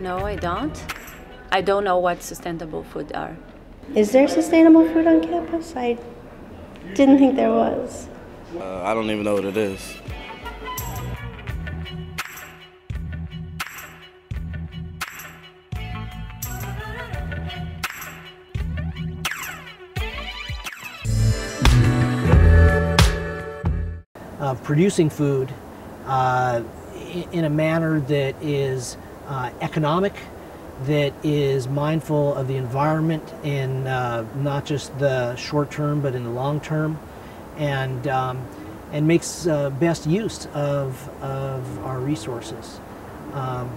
No, I don't. I don't know what sustainable food are. Is there sustainable food on campus? I didn't think there was. Uh, I don't even know what it is. uh, producing food uh, in a manner that is uh, economic, that is mindful of the environment in uh, not just the short term but in the long term, and um, and makes uh, best use of of our resources. Um,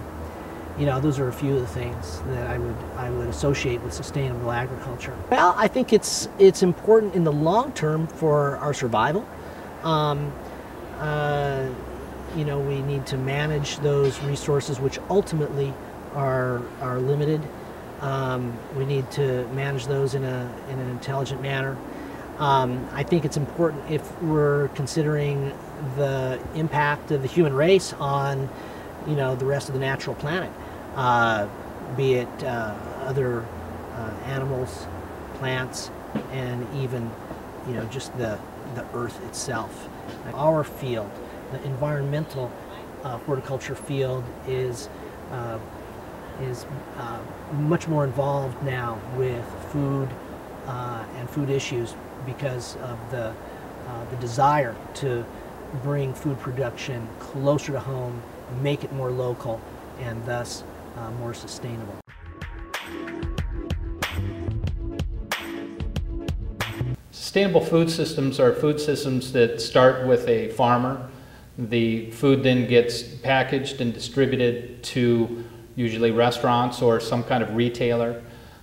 you know, those are a few of the things that I would I would associate with sustainable agriculture. Well, I think it's it's important in the long term for our survival. Um, uh, you know, we need to manage those resources, which ultimately are are limited. Um, we need to manage those in a in an intelligent manner. Um, I think it's important if we're considering the impact of the human race on, you know, the rest of the natural planet, uh, be it uh, other uh, animals, plants, and even, you know, just the the earth itself. Our field, the environmental uh, horticulture field, is uh, is uh, much more involved now with food uh, and food issues because of the uh, the desire to bring food production closer to home, make it more local, and thus uh, more sustainable. Sustainable food systems are food systems that start with a farmer. The food then gets packaged and distributed to usually restaurants or some kind of retailer.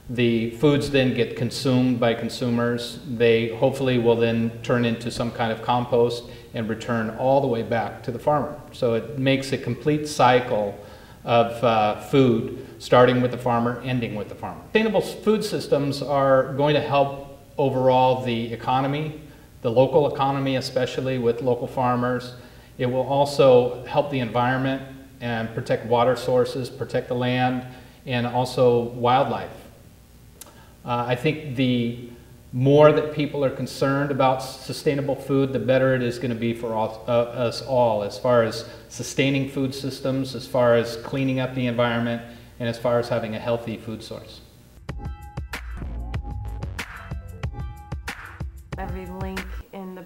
The foods then get consumed by consumers. They hopefully will then turn into some kind of compost and return all the way back to the farmer. So it makes a complete cycle of uh, food, starting with the farmer, ending with the farmer. Sustainable food systems are going to help overall the economy, the local economy especially with local farmers. It will also help the environment and protect water sources, protect the land, and also wildlife. Uh, I think the more that people are concerned about sustainable food, the better it is going to be for all, uh, us all as far as sustaining food systems, as far as cleaning up the environment, and as far as having a healthy food source. every link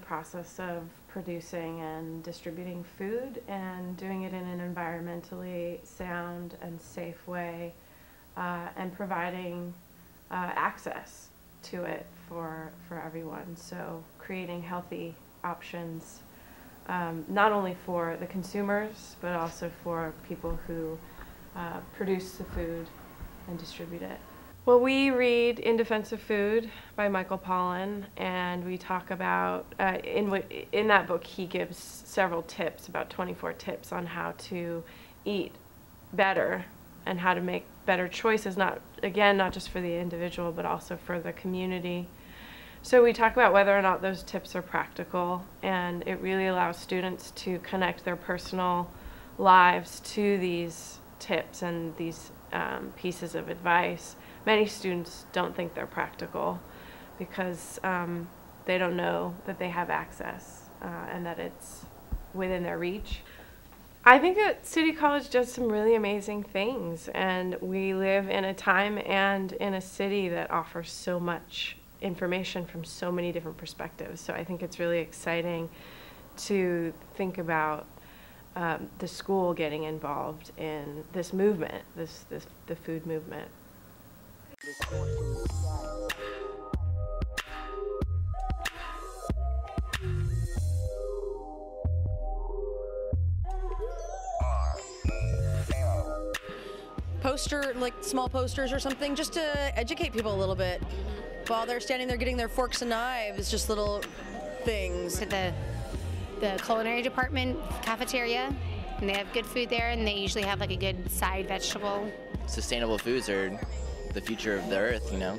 process of producing and distributing food and doing it in an environmentally sound and safe way uh, and providing uh, access to it for, for everyone. So creating healthy options um, not only for the consumers but also for people who uh, produce the food and distribute it. Well, we read In Defense of Food by Michael Pollan, and we talk about, uh, in, in that book, he gives several tips, about 24 tips on how to eat better and how to make better choices, not, again, not just for the individual, but also for the community. So we talk about whether or not those tips are practical, and it really allows students to connect their personal lives to these tips and these um, pieces of advice many students don't think they're practical because um, they don't know that they have access uh, and that it's within their reach. I think that City College does some really amazing things, and we live in a time and in a city that offers so much information from so many different perspectives. So I think it's really exciting to think about um, the school getting involved in this movement, this, this the food movement. Poster, like small posters or something, just to educate people a little bit. While they're standing there getting their forks and knives, just little things. To the, the culinary department cafeteria, and they have good food there, and they usually have like a good side vegetable. Sustainable foods are the future of the earth, you know.